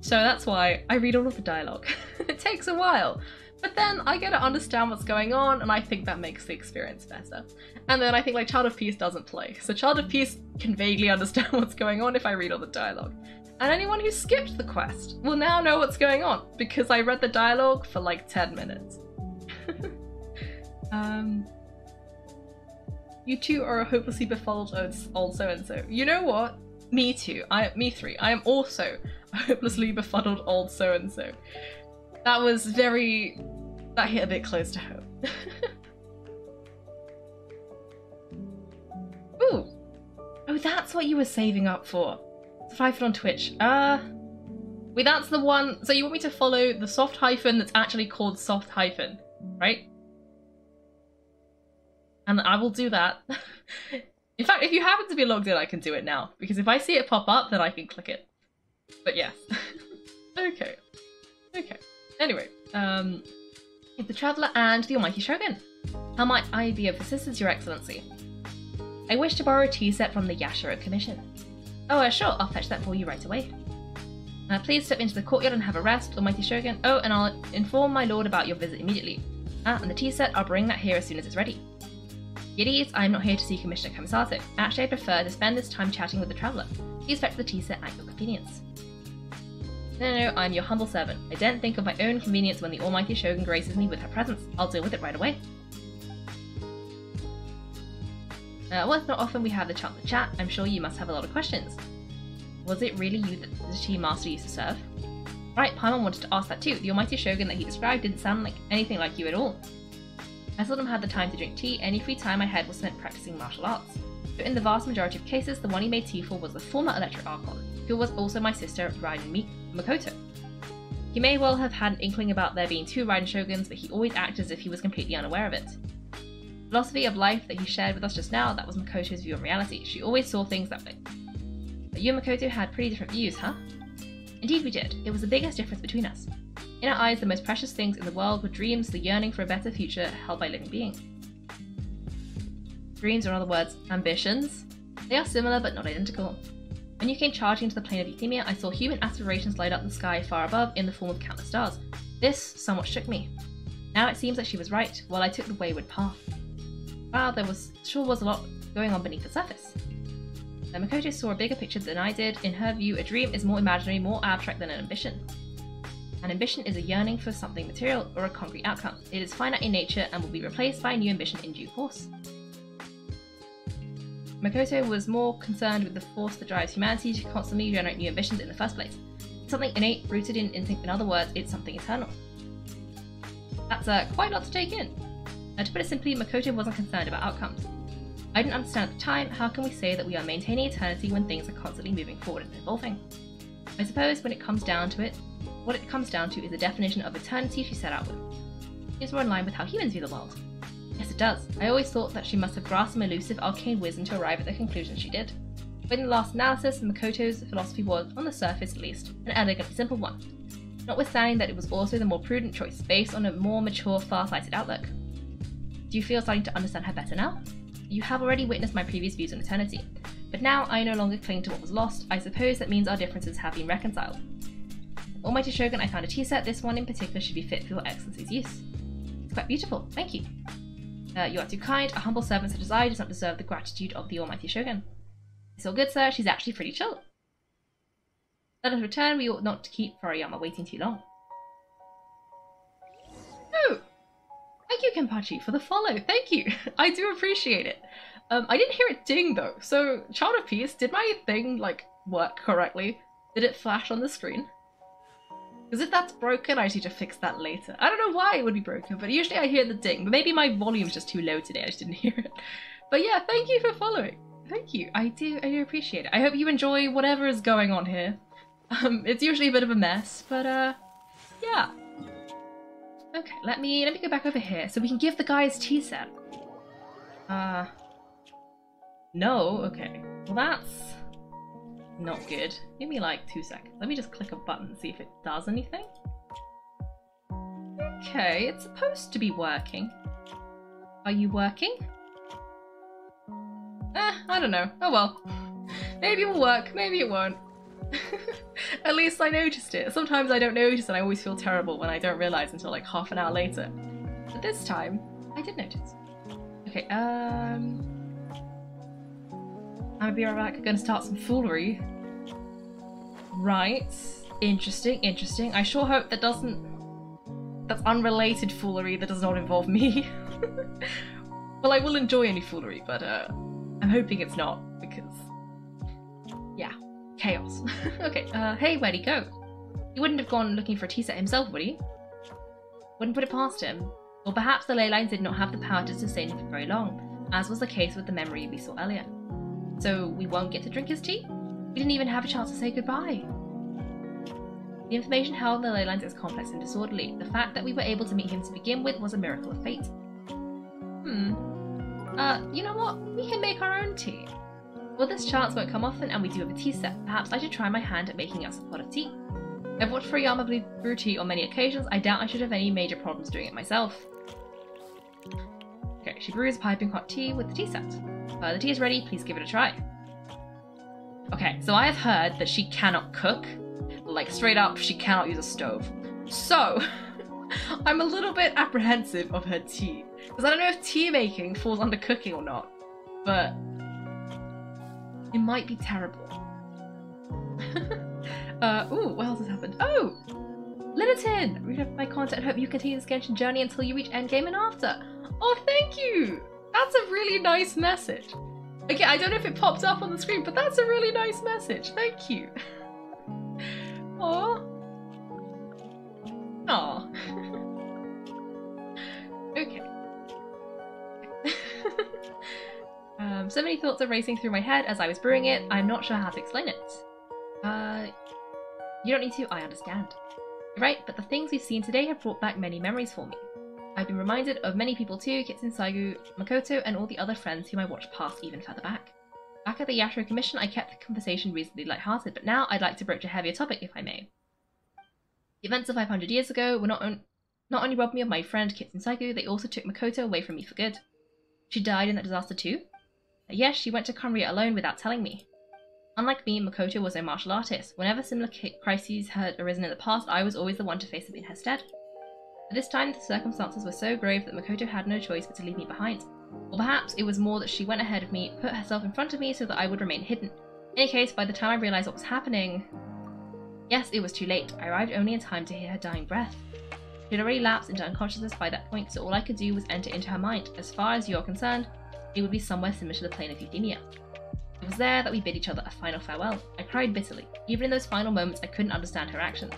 So that's why I read all of the dialogue. it takes a while. But then I get to understand what's going on, and I think that makes the experience better. And then I think like Child of Peace doesn't play. So Child of Peace can vaguely understand what's going on if I read all the dialogue. And anyone who skipped the quest will now know what's going on, because I read the dialogue for like 10 minutes. Um, you two are a hopelessly befuddled old so and so. You know what? Me too. I me three. I am also a hopelessly befuddled old so and so. That was very. That hit a bit close to home. Ooh. Oh, that's what you were saving up for. Five on Twitch. Uh. Wait, that's the one. So you want me to follow the soft hyphen that's actually called soft hyphen, right? and I will do that. in fact, if you happen to be logged in, I can do it now, because if I see it pop up, then I can click it. But yes. okay. Okay. Anyway, um, the Traveller and the Almighty Shogun. How might I be of assistance, Your Excellency? I wish to borrow a tea set from the Yashiro Commission. Oh, uh, sure, I'll fetch that for you right away. Uh, please step into the courtyard and have a rest, Almighty Shogun. Oh, and I'll inform my lord about your visit immediately. Ah, and the tea set, I'll bring that here as soon as it's ready. Idiots, I am not here to see Commissioner Kamisato. Actually, I prefer to spend this time chatting with the Traveller. Please fetch the tea set at your convenience. No, no, no, I'm your humble servant. I daren't think of my own convenience when the almighty Shogun graces me with her presence. I'll deal with it right away. Uh, well, it's not often we have the chance to chat. I'm sure you must have a lot of questions. Was it really you that the tea master used to serve? Right, Paimon wanted to ask that too. The almighty Shogun that he described didn't sound like anything like you at all. I seldom had the time to drink tea, any free time I had was spent practicing martial arts. But in the vast majority of cases, the one he made tea for was the former Electric Archon, who was also my sister, Raiden Mi- Makoto. He may well have had an inkling about there being two Raiden Shoguns, but he always acted as if he was completely unaware of it. The philosophy of life that he shared with us just now, that was Makoto's view on reality. She always saw things that way. But you and Makoto had pretty different views, huh? Indeed we did. It was the biggest difference between us. In our eyes, the most precious things in the world were dreams, the yearning for a better future held by living beings. Dreams, or in other words, ambitions. They are similar but not identical. When you came charging into the plane of Euthymia, I saw human aspirations light up the sky far above in the form of countless stars. This somewhat shook me. Now it seems that she was right, while I took the wayward path. Wow, there was sure was a lot going on beneath the surface. Then Makoto saw a bigger picture than I did. In her view, a dream is more imaginary, more abstract than an ambition. An ambition is a yearning for something material or a concrete outcome. It is finite in nature and will be replaced by a new ambition in due course. Makoto was more concerned with the force that drives humanity to constantly generate new ambitions in the first place. It's something innate, rooted in instinct. In other words, it's something eternal. That's uh, quite a lot to take in. Uh, to put it simply, Makoto wasn't concerned about outcomes. I didn't understand at the time how can we say that we are maintaining eternity when things are constantly moving forward and evolving. I suppose when it comes down to it, what it comes down to is the definition of eternity she set out with. Is more in line with how humans view the world. Yes, it does. I always thought that she must have grasped some elusive arcane wisdom to arrive at the conclusion she did. But in the last analysis, Makoto's philosophy was, on the surface at least, an elegant, simple one, notwithstanding that it was also the more prudent choice, based on a more mature, far-sighted outlook. Do you feel starting to understand her better now? You have already witnessed my previous views on eternity, but now I no longer cling to what was lost. I suppose that means our differences have been reconciled. Almighty Shogun, I found a tea set. This one in particular should be fit for your excellency's use. It's quite beautiful, thank you. Uh, you are too kind. A humble servant such as I does not deserve the gratitude of the Almighty Shogun. It's all good, sir. She's actually pretty chill. Let us return. We ought not to keep Furuyama waiting too long. Oh! Thank you, Kenpachi, for the follow. Thank you. I do appreciate it. Um, I didn't hear it ding, though. So, Child of Peace, did my thing, like, work correctly? Did it flash on the screen? Because if that's broken, I need to fix that later. I don't know why it would be broken, but usually I hear the ding. But maybe my volume's just too low today, I just didn't hear it. But yeah, thank you for following. Thank you. I do I do appreciate it. I hope you enjoy whatever is going on here. Um, it's usually a bit of a mess, but uh, yeah. Okay, let me let me go back over here so we can give the guys tea set. Uh, no. Okay. Well, that's not good. Give me like two seconds. Let me just click a button see if it does anything. Okay, it's supposed to be working. Are you working? Eh, I don't know. Oh well. Maybe it will work, maybe it won't. At least I noticed it. Sometimes I don't notice and I always feel terrible when I don't realise until like half an hour later. But this time, I did notice. Okay, um... I'm gonna be right back. I'm gonna start some foolery. Right. Interesting, interesting. I sure hope that doesn't... That's unrelated foolery that does not involve me. well, I will enjoy any foolery, but uh, I'm hoping it's not, because... Yeah. Chaos. okay, uh, hey, where'd he go? He wouldn't have gone looking for a tea set himself, would he? Wouldn't put it past him. Or perhaps the ley lines did not have the power to sustain him for very long, as was the case with the memory we saw earlier. So we won't get to drink his tea? We didn't even have a chance to say goodbye. The information held in the ley lines is complex and disorderly. The fact that we were able to meet him to begin with was a miracle of fate. Hmm. Uh, you know what? We can make our own tea. Well, this chance won't come often, and we do have a tea set. Perhaps I should try my hand at making us a pot of tea. I've watched Furuyama brew tea on many occasions. I doubt I should have any major problems doing it myself. Okay, she brews piping hot tea with the tea set. Uh, the tea is ready, please give it a try. Okay, so I have heard that she cannot cook. Like, straight up, she cannot use a stove. So, I'm a little bit apprehensive of her tea. Because I don't know if tea making falls under cooking or not. But, it might be terrible. uh, ooh, what else has happened? Oh! Littleton! Read up my content. Hope you continue this Genshin journey until you reach endgame and after. Oh, thank you! That's a really nice message. Okay, I don't know if it popped up on the screen, but that's a really nice message. Thank you. Aww. Aww. okay. um, so many thoughts are racing through my head as I was brewing it. I'm not sure how to explain it. Uh, you don't need to, I understand. Right, but the things we've seen today have brought back many memories for me. I've been reminded of many people too, Kitsune Saiguu, Makoto, and all the other friends whom I watched pass even further back. Back at the Yashiro Commission, I kept the conversation reasonably light-hearted, but now I'd like to broach a heavier topic, if I may. The events of 500 years ago were not, on not only robbed me of my friend Kitsune Saiguu, they also took Makoto away from me for good. She died in that disaster too? Yes, she went to Khaenri'ah alone without telling me. Unlike me, Makoto was a martial artist. Whenever similar crises had arisen in the past, I was always the one to face them in her stead. This time, the circumstances were so grave that Makoto had no choice but to leave me behind. Or perhaps it was more that she went ahead of me, put herself in front of me so that I would remain hidden. In any case, by the time I realised what was happening... Yes, it was too late. I arrived only in time to hear her dying breath. She had already lapsed into unconsciousness by that point, so all I could do was enter into her mind. As far as you're concerned, it would be somewhere similar to the plane of Euthymia. It was there that we bid each other a final farewell. I cried bitterly. Even in those final moments, I couldn't understand her actions.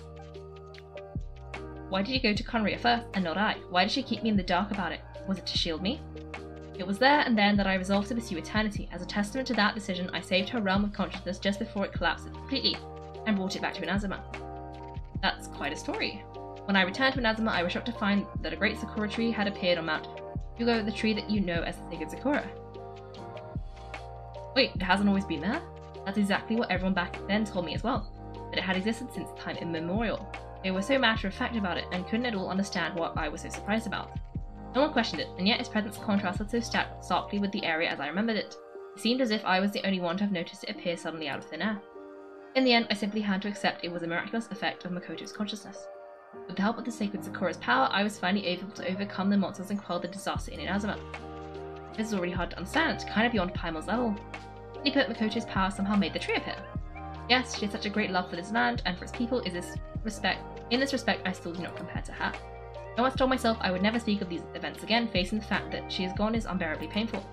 Why did you go to Khaenri'ah first, and not I? Why did she keep me in the dark about it? Was it to shield me? It was there and then that I resolved to pursue eternity. As a testament to that decision, I saved her realm of consciousness just before it collapsed completely, and brought it back to Inazuma. That's quite a story. When I returned to Inazuma, I was shocked to find that a great sakura tree had appeared on Mount Yougou, the tree that you know as the Sacred Sakura. Wait, it hasn't always been there? That's exactly what everyone back then told me as well, that it had existed since time immemorial. They were so matter of fact about it and couldn't at all understand what I was so surprised about. No one questioned it, and yet its presence contrasted so starkly with the area as I remembered it. It seemed as if I was the only one to have noticed it appear suddenly out of thin air. In the end, I simply had to accept it was a miraculous effect of Makoto's consciousness. With the help of the sacred Sakura's power, I was finally able to overcome the monsters and quell the disaster in Inazuma. This is already hard to understand, kind of beyond Paimon's level. Put, Makoto's power somehow made the tree appear. Yes, she has such a great love for this land and for its people is this respect in this respect I still do not compare to her. I once told myself I would never speak of these events again, facing the fact that she is gone is unbearably painful.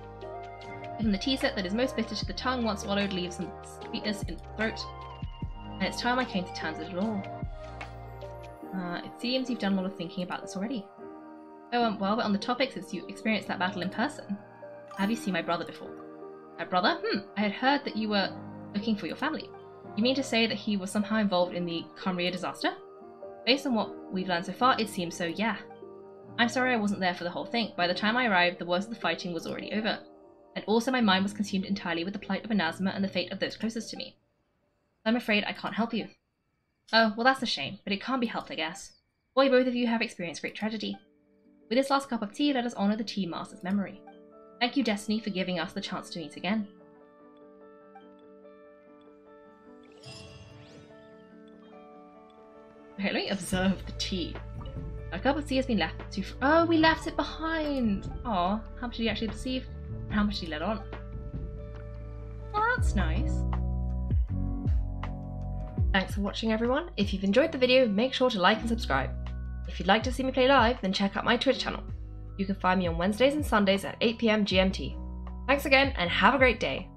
Even the tea set that is most bitter to the tongue once swallowed leaves some sweetness in the throat. And it's time I came to terms with it all. Uh, it seems you've done a lot of thinking about this already. Oh, um, well, but on the topic, since you experienced that battle in person, have you seen my brother before? My brother? Hmm, I had heard that you were looking for your family. You mean to say that he was somehow involved in the Khaenri'ah disaster? Based on what we've learned so far, it seems so, yeah. I'm sorry I wasn't there for the whole thing. By the time I arrived, the worst of the fighting was already over. And also my mind was consumed entirely with the plight of Inazuma and the fate of those closest to me. I'm afraid I can't help you. Oh, well that's a shame, but it can't be helped, I guess. Boy, both of you have experienced great tragedy. With this last cup of tea, let us honour the tea master's memory. Thank you, Destiny, for giving us the chance to meet again. Okay, let me observe the tea. A cup of tea has been left to. Oh, we left it behind! Oh, how much did he actually perceive? How much did he let on? Well, that's nice. Thanks for watching everyone. If you've enjoyed the video, make sure to like and subscribe. If you'd like to see me play live, then check out my Twitch channel. You can find me on Wednesdays and Sundays at 8pm GMT. Thanks again and have a great day.